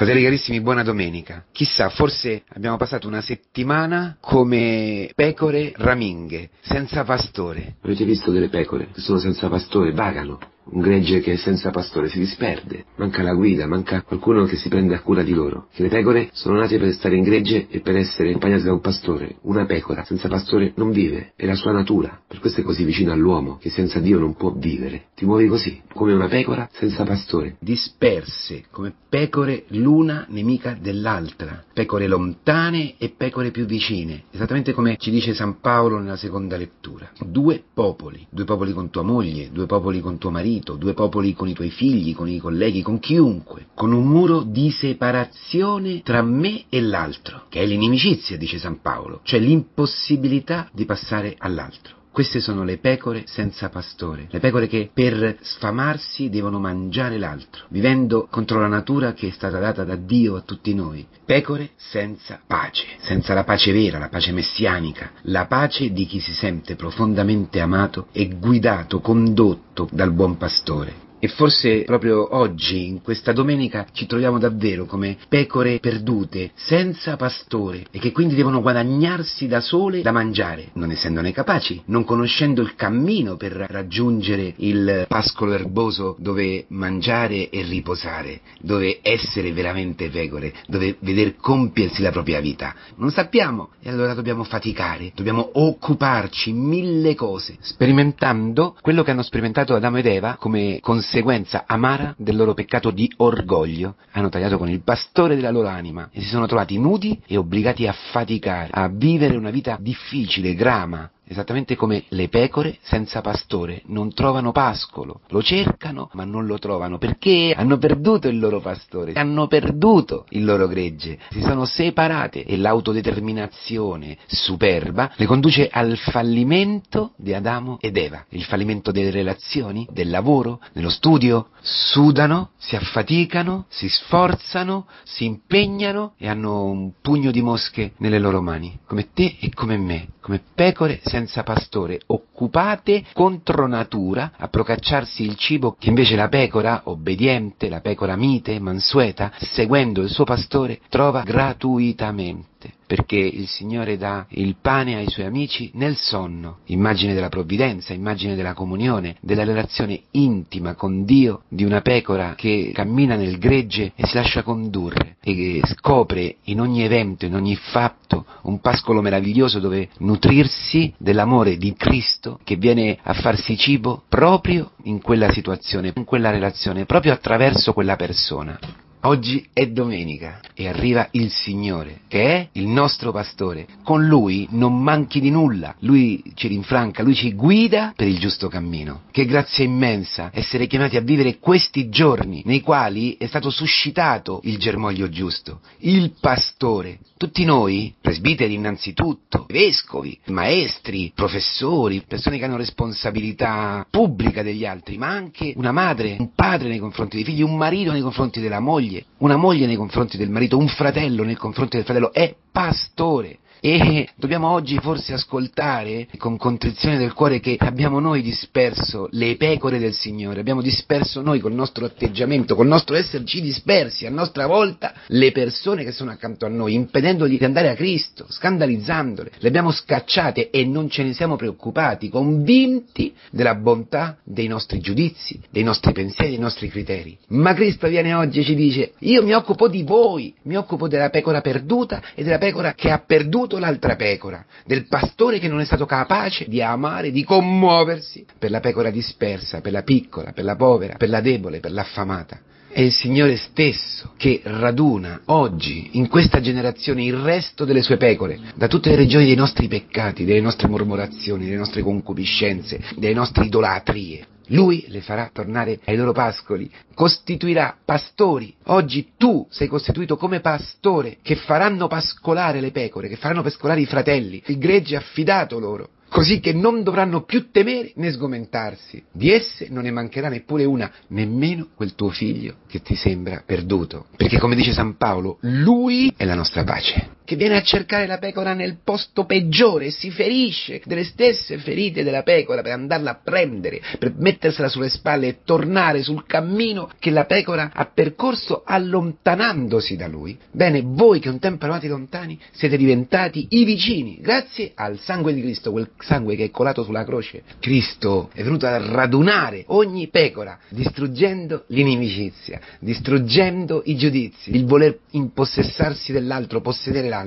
Fratelli carissimi, buona domenica. Chissà, forse abbiamo passato una settimana come pecore raminghe, senza pastore. Avete visto delle pecore che sono senza pastore, vagano? Un gregge che senza pastore si disperde, manca la guida, manca qualcuno che si prende a cura di loro. Che le pecore sono nate per stare in gregge e per essere accompagnate da un pastore. Una pecora senza pastore non vive, è la sua natura. Per questo è così vicino all'uomo, che senza Dio non può vivere. Ti muovi così, come una pecora senza pastore. Disperse, come pecore l'una nemica dell'altra, pecore lontane e pecore più vicine, esattamente come ci dice San Paolo nella seconda lettura. Due popoli, due popoli con tua moglie, due popoli con tuo marito, marito, due popoli con i tuoi figli, con i colleghi, con chiunque, con un muro di separazione tra me e l'altro, che è l'inimicizia, dice San Paolo, cioè l'impossibilità di passare all'altro. Queste sono le pecore senza pastore, le pecore che per sfamarsi devono mangiare l'altro, vivendo contro la natura che è stata data da Dio a tutti noi. Pecore senza pace, senza la pace vera, la pace messianica, la pace di chi si sente profondamente amato e guidato, condotto dal buon pastore. E forse proprio oggi, in questa domenica, ci troviamo davvero come pecore perdute, senza pastore, e che quindi devono guadagnarsi da sole da mangiare, non essendone capaci, non conoscendo il cammino per raggiungere il pascolo erboso dove mangiare e riposare, dove essere veramente pecore, dove veder compiersi la propria vita. Non sappiamo, e allora dobbiamo faticare, dobbiamo occuparci mille cose, sperimentando quello che hanno sperimentato Adamo ed Eva come conseguenza conseguenza amara del loro peccato di orgoglio, hanno tagliato con il pastore della loro anima e si sono trovati nudi e obbligati a faticare, a vivere una vita difficile, grama, esattamente come le pecore senza pastore non trovano pascolo, lo cercano ma non lo trovano perché hanno perduto il loro pastore, hanno perduto il loro gregge, si sono separate e l'autodeterminazione superba le conduce al fallimento di Adamo ed Eva, il fallimento delle relazioni, del lavoro, nello studio, sudano, si affaticano, si sforzano, si impegnano e hanno un pugno di mosche nelle loro mani, come te e come me, come pecore senza senza pastore, occupate contro natura a procacciarsi il cibo che invece la pecora, obbediente, la pecora mite, mansueta, seguendo il suo pastore, trova gratuitamente perché il Signore dà il pane ai suoi amici nel sonno, immagine della provvidenza, immagine della comunione, della relazione intima con Dio di una pecora che cammina nel gregge e si lascia condurre e che scopre in ogni evento, in ogni fatto, un pascolo meraviglioso dove nutrirsi dell'amore di Cristo che viene a farsi cibo proprio in quella situazione, in quella relazione, proprio attraverso quella persona. Oggi è domenica e arriva il Signore, che è il nostro pastore. Con Lui non manchi di nulla, Lui ci rinfranca, Lui ci guida per il giusto cammino. Che grazia immensa essere chiamati a vivere questi giorni nei quali è stato suscitato il germoglio giusto, il pastore. Tutti noi, presbiteri innanzitutto, vescovi, maestri, professori, persone che hanno responsabilità pubblica degli altri, ma anche una madre, un padre nei confronti dei figli, un marito nei confronti della moglie, moglie, una moglie nei confronti del marito, un fratello nei confronti del fratello, è pastore. E dobbiamo oggi forse ascoltare con contrizione del cuore che abbiamo noi disperso le pecore del Signore, abbiamo disperso noi col nostro atteggiamento, col nostro esserci dispersi a nostra volta le persone che sono accanto a noi, impedendogli di andare a Cristo, scandalizzandole, le abbiamo scacciate e non ce ne siamo preoccupati, convinti della bontà dei nostri giudizi, dei nostri pensieri, dei nostri criteri. Ma Cristo viene oggi e ci dice, io mi occupo di voi, mi occupo della pecora perduta e della pecora che ha perduto avuto l'altra pecora, del pastore che non è stato capace di amare, di commuoversi per la pecora dispersa, per la piccola, per la povera, per la debole, per l'affamata. È il Signore stesso che raduna oggi, in questa generazione, il resto delle sue pecore, da tutte le regioni dei nostri peccati, delle nostre mormorazioni, delle nostre concupiscenze, delle nostre idolatrie. Lui le farà tornare ai loro pascoli, costituirà pastori. Oggi tu sei costituito come pastore che faranno pascolare le pecore, che faranno pascolare i fratelli, il gregge affidato loro così che non dovranno più temere né sgomentarsi. Di esse non ne mancherà neppure una, nemmeno quel tuo figlio che ti sembra perduto. Perché come dice San Paolo, lui è la nostra pace che viene a cercare la pecora nel posto peggiore e si ferisce delle stesse ferite della pecora per andarla a prendere, per mettersela sulle spalle e tornare sul cammino che la pecora ha percorso allontanandosi da lui. Bene, voi che un tempo eravate lontani siete diventati i vicini, grazie al sangue di Cristo, quel sangue che è colato sulla croce. Cristo è venuto a radunare ogni pecora, distruggendo l'inimicizia, distruggendo i giudizi, il voler impossessarsi dell'altro, possedere l'altro.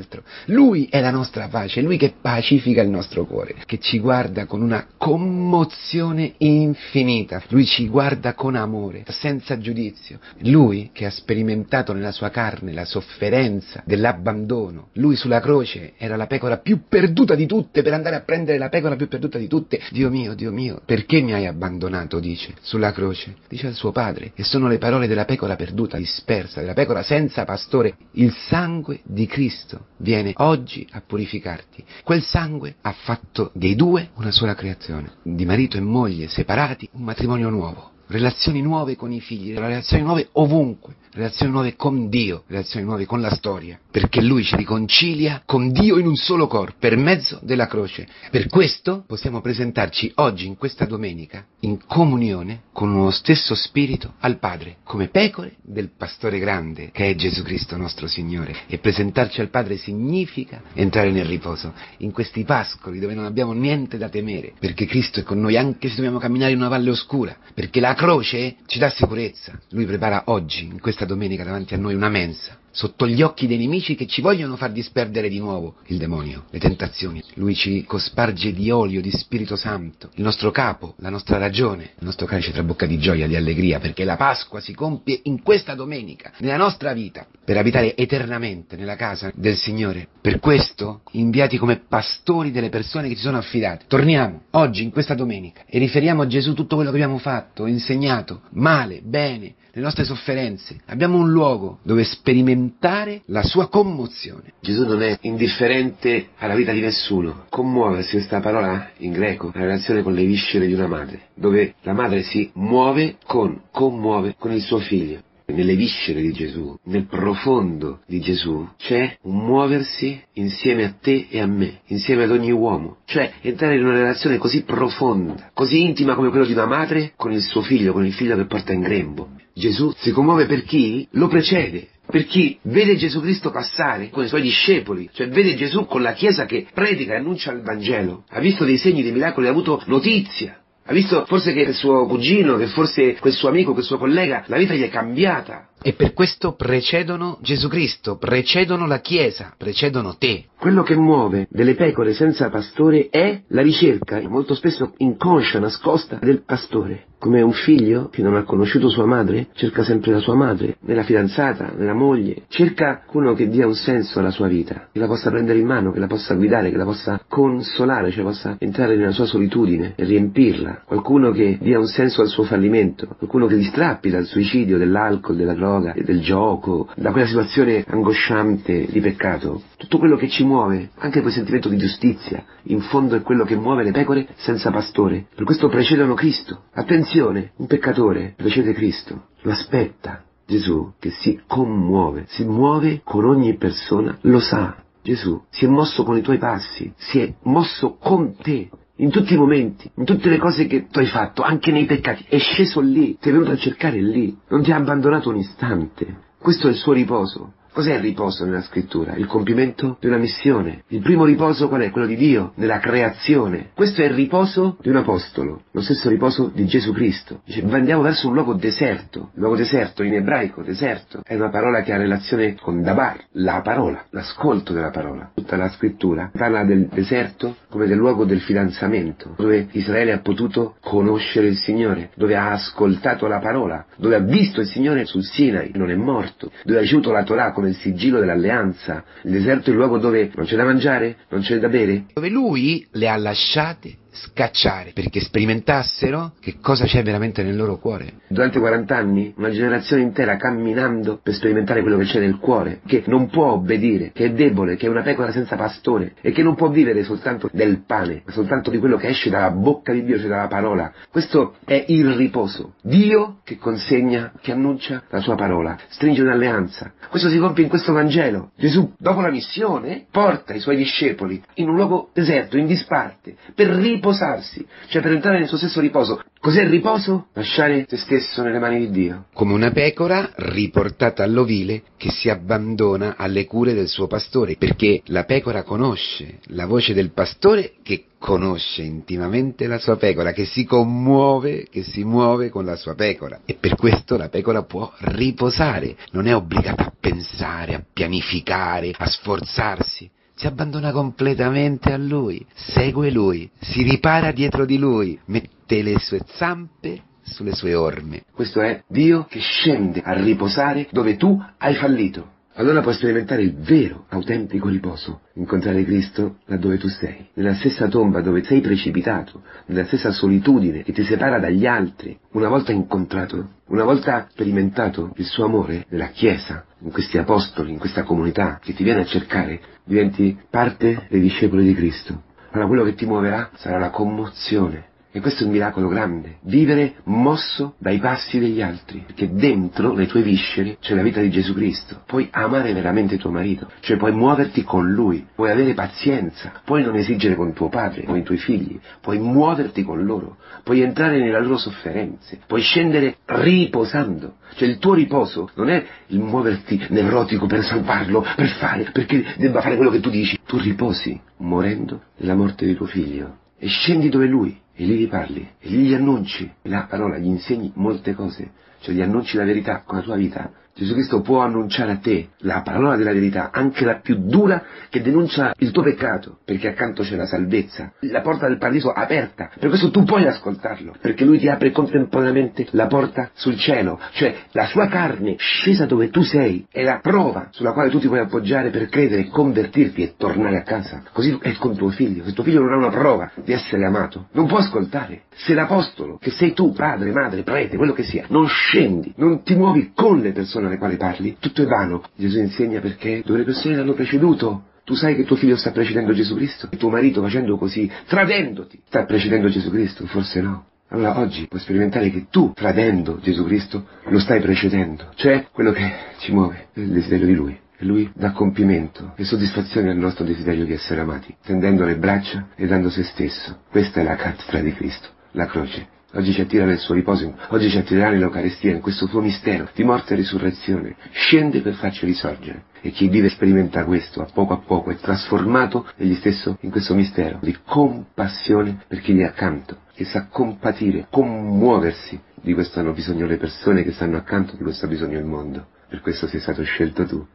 Lui è la nostra pace, lui che pacifica il nostro cuore, che ci guarda con una commozione infinita, lui ci guarda con amore, senza giudizio. Lui che ha sperimentato nella sua carne la sofferenza dell'abbandono, lui sulla croce era la pecora più perduta di tutte per andare a prendere la pecora più perduta di tutte. Dio mio, Dio mio, perché mi hai abbandonato? dice sulla croce, dice al suo padre, e sono le parole della pecora perduta, dispersa, della pecora senza pastore. Il sangue di Cristo viene oggi a purificarti. Quel sangue ha fatto dei due una sola creazione, di marito e moglie separati, un matrimonio nuovo relazioni nuove con i figli, relazioni nuove ovunque, relazioni nuove con Dio, relazioni nuove con la storia, perché Lui ci riconcilia con Dio in un solo corpo, per mezzo della croce. Per questo possiamo presentarci oggi, in questa domenica, in comunione con uno stesso spirito al Padre, come pecore del pastore grande, che è Gesù Cristo nostro Signore. E presentarci al Padre significa entrare nel riposo, in questi pascoli dove non abbiamo niente da temere, perché Cristo è con noi anche se dobbiamo camminare in una valle oscura, perché la croce ci dà sicurezza. Lui prepara oggi, in questa domenica, davanti a noi una mensa, sotto gli occhi dei nemici che ci vogliono far disperdere di nuovo il demonio, le tentazioni. Lui ci cosparge di olio, di Spirito Santo, il nostro capo, la nostra ragione, il nostro calice trabocca di gioia, di allegria, perché la Pasqua si compie in questa domenica, nella nostra vita, per abitare eternamente nella casa del Signore. Per questo, inviati come pastori delle persone che ci sono affidate, torniamo oggi, in questa domenica, e riferiamo a Gesù tutto quello che abbiamo fatto, insegnato, male, bene, le nostre sofferenze. Abbiamo un luogo dove sperimentare la sua commozione. Gesù non è indifferente alla vita di nessuno. Commuoversi, questa parola in greco, la relazione con le viscere di una madre, dove la madre si muove con, commuove con il suo figlio. Nelle viscere di Gesù, nel profondo di Gesù, c'è un muoversi insieme a te e a me, insieme ad ogni uomo, cioè entrare in una relazione così profonda, così intima come quella di una madre con il suo figlio, con il figlio che porta in grembo. Gesù si commuove per chi lo precede, per chi vede Gesù Cristo passare con i suoi discepoli, cioè vede Gesù con la Chiesa che predica e annuncia il Vangelo, ha visto dei segni, dei miracoli, ha avuto notizia, ha visto forse che il suo cugino, che forse quel suo amico, quel suo collega, la vita gli è cambiata. E per questo precedono Gesù Cristo, precedono la Chiesa, precedono te. Quello che muove delle pecore senza pastore è la ricerca, molto spesso inconscia, nascosta, del pastore. Come un figlio che non ha conosciuto sua madre, cerca sempre la sua madre, nella fidanzata, nella moglie, cerca uno che dia un senso alla sua vita, che la possa prendere in mano, che la possa guidare, che la possa consolare, cioè possa entrare nella sua solitudine e riempirla, qualcuno che dia un senso al suo fallimento, qualcuno che li strappi dal suicidio, dell'alcol, della droga, del gioco, da quella situazione angosciante di peccato. Tutto quello che ci muove, anche quel sentimento di giustizia, in fondo è quello che muove le pecore senza pastore. Per questo precedono Cristo. Attenzione, un peccatore precede Cristo, lo aspetta. Gesù che si commuove, si muove con ogni persona, lo sa. Gesù si è mosso con i tuoi passi, si è mosso con te, in tutti i momenti, in tutte le cose che tu hai fatto, anche nei peccati, è sceso lì, ti è venuto a cercare lì, non ti ha abbandonato un istante. Questo è il suo riposo. Cos'è il riposo nella scrittura? Il compimento di una missione. Il primo riposo qual è? Quello di Dio, nella creazione. Questo è il riposo di un apostolo, lo stesso riposo di Gesù Cristo. Dice, andiamo verso un luogo deserto. Il luogo deserto in ebraico, deserto, è una parola che ha relazione con Dabar, la parola, l'ascolto della parola. Tutta la scrittura parla del deserto come del luogo del fidanzamento, dove Israele ha potuto conoscere il Signore, dove ha ascoltato la parola, dove ha visto il Signore sul Sinai, non è morto, dove ha ricevuto la Torah come il sigillo dell'alleanza. Il deserto è il luogo dove non c'è da mangiare, non c'è da bere. Dove lui le ha lasciate scacciare perché sperimentassero che cosa c'è veramente nel loro cuore. Durante 40 anni, una generazione intera camminando per sperimentare quello che c'è nel cuore, che non può obbedire, che è debole, che è una pecora senza pastore e che non può vivere soltanto del pane, ma soltanto di quello che esce dalla bocca di Dio, cioè dalla parola. Questo è il riposo. Dio che consegna, che annuncia la sua parola, stringe un'alleanza. Questo si compie in questo Vangelo. Gesù, dopo la missione, porta i suoi discepoli in un luogo deserto, in disparte, per riposarsi, cioè per entrare nel suo stesso riposo. Cos'è il riposo? Lasciare se stesso nelle mani di Dio. Come una pecora riportata all'ovile che si abbandona alle cure del suo pastore, perché la pecora conosce la voce del pastore che conosce intimamente la sua pecora, che si commuove, che si muove con la sua pecora e per questo la pecora può riposare, non è obbligata a pensare, a pianificare, a sforzarsi si abbandona completamente a lui, segue lui, si ripara dietro di lui, mette le sue zampe sulle sue orme. Questo è Dio che scende a riposare dove tu hai fallito. Allora puoi sperimentare il vero, autentico riposo, incontrare Cristo laddove tu sei, nella stessa tomba dove sei precipitato, nella stessa solitudine che ti separa dagli altri. Una volta incontrato, una volta sperimentato il suo amore nella Chiesa, in questi apostoli, in questa comunità che ti viene a cercare, diventi parte dei discepoli di Cristo. Allora quello che ti muoverà sarà la commozione, e questo è un miracolo grande, vivere mosso dai passi degli altri, perché dentro le tue viscere c'è la vita di Gesù Cristo. Puoi amare veramente tuo marito, cioè puoi muoverti con lui, puoi avere pazienza, puoi non esigere con tuo padre, con i tuoi figli, puoi muoverti con loro, puoi entrare nelle loro sofferenze, puoi scendere riposando. Cioè il tuo riposo non è il muoverti neurotico per salvarlo, per fare, perché debba fare quello che tu dici. Tu riposi morendo nella morte di tuo figlio e scendi dove lui e lì gli parli, e lì gli annunci la parola, gli insegni molte cose, cioè gli annunci la verità con la tua vita, Gesù Cristo può annunciare a te la parola della verità, anche la più dura che denuncia il tuo peccato, perché accanto c'è la salvezza, la porta del paradiso aperta. Per questo tu puoi ascoltarlo, perché lui ti apre contemporaneamente la porta sul cielo, cioè la sua carne scesa dove tu sei è la prova sulla quale tu ti puoi appoggiare per credere, convertirti e tornare a casa. Così è con tuo figlio. Se tuo figlio non ha una prova di essere amato, non può ascoltare. Se l'apostolo, che sei tu, padre, madre, prete, quello che sia, non scendi, non ti muovi con le persone alle quali parli, tutto è vano. Gesù insegna perché dove le persone l'hanno preceduto. Tu sai che tuo figlio sta precedendo Gesù Cristo? E tuo marito facendo così, tradendoti, sta precedendo Gesù Cristo? Forse no. Allora oggi puoi sperimentare che tu, tradendo Gesù Cristo, lo stai precedendo. Cioè, quello che ci muove è il desiderio di Lui. E Lui dà compimento e soddisfazione al nostro desiderio di essere amati, tendendo le braccia e dando se stesso. Questa è la cattedra di Cristo, la croce. Oggi ci attira nel suo riposo, oggi ci attirerà nell'Eucaristia, in questo suo mistero di morte e risurrezione. Scende per farci risorgere. E chi vive e sperimenta questo a poco a poco è trasformato egli stesso in questo mistero di compassione per chi gli è accanto, che sa compatire, commuoversi. Di questo hanno bisogno le persone che stanno accanto, di questo ha bisogno il mondo. Per questo sei stato scelto tu.